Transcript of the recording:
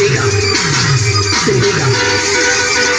Xin đi gặp. Xin đi gặp